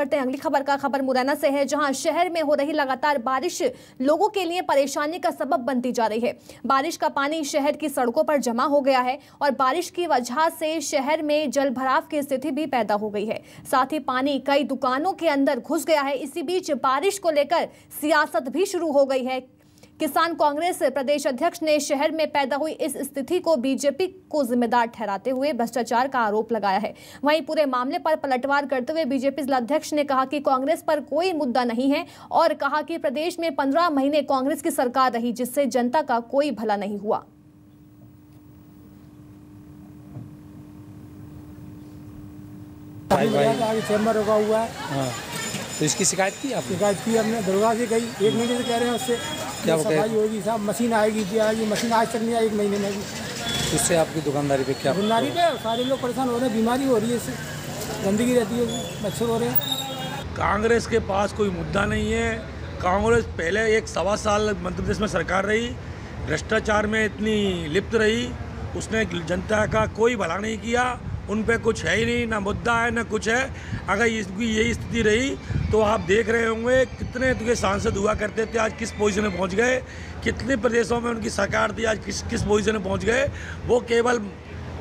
करते हैं। अगली खबर का खबर मुरैना से है, जहाँ शहर में हो रही लगातार बारिश लोगों के लिए परेशानी का सबब बनती जा रही है। बारिश का पानी शहर की सड़कों पर जमा हो गया है और बारिश की वजह से शहर में जल भराव की स्थिति भी पैदा हो गई है। साथ ही पानी कई दुकानों के अंदर घुस गया है। इसी बीच बारिश को लेकर सियासत भी शुरू हो गई है। किसान कांग्रेस प्रदेश अध्यक्ष ने शहर में पैदा हुई इस स्थिति को बीजेपी को जिम्मेदार ठहराते हुए भ्रष्टाचार का आरोप लगाया है। वहीं पूरे मामले पर पलटवार करते हुए बीजेपी जिलाध्यक्ष ने कहा कि कांग्रेस पर कोई मुद्दा नहीं है और कहा कि प्रदेश में पंद्रह महीने कांग्रेस की सरकार रही जिससे जनता का कोई भला नहीं हुआ। भाई भाई। आगे चैम्बर रुका हुआ है। हाँ। तो इसकी शिकायत की आपने? शिकायत की हमने दुर्गा से गई एक महीने से कह रहे हैं उससे। क्या? सफ़ाई होगी साहब मशीन आएगी जी आएगी मशीन आज तक नहीं आई एक महीने में भी। उससे आपकी दुकानदारी पे क्या बीमारी पे सारे लोग परेशान हो रहे हैं बीमारी हो रही है इससे। गंदगी रहती है मच्छर हो रहे हैं। कांग्रेस के पास कोई मुद्दा नहीं है। कांग्रेस पहले एक सवा साल मध्य प्रदेश में सरकार रही भ्रष्टाचार में इतनी लिप्त रही उसने जनता का कोई भला नहीं किया उन पर कुछ है ही नहीं ना मुद्दा है ना कुछ है। अगर इसकी यही स्थिति रही तो आप देख रहे होंगे कितने के सांसद हुआ करते थे, आज किस पोजीशन में पहुँच गए, कितने प्रदेशों में उनकी सरकार थी, आज किस किस पोजीशन में पहुँच गए, वो केवल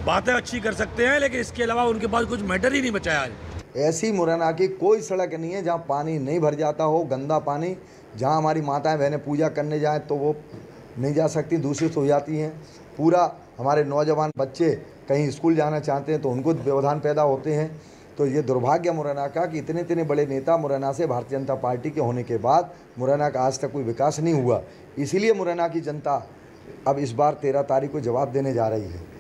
बातें अच्छी कर सकते हैं, लेकिन इसके अलावा उनके पास कुछ मैटर ही नहीं बचा आज। ऐसी मुरैना की कोई सड़क नहीं है जहाँ पानी नहीं भर जाता हो, गंदा पानी, जहाँ हमारी माताएँ बहनें पूजा करने जाएँ तो वो नहीं जा सकती दूषित हो जाती हैं। पूरा हमारे नौजवान बच्चे कहीं स्कूल जाना चाहते हैं तो उनको व्यवधान पैदा होते हैं। तो ये दुर्भाग्य मुरैना का कि इतने इतने बड़े नेता मुरैना से भारतीय जनता पार्टी के होने के बाद मुरैना का आज तक कोई विकास नहीं हुआ। इसीलिए मुरैना की जनता अब इस बार तेरह तारीख को जवाब देने जा रही है।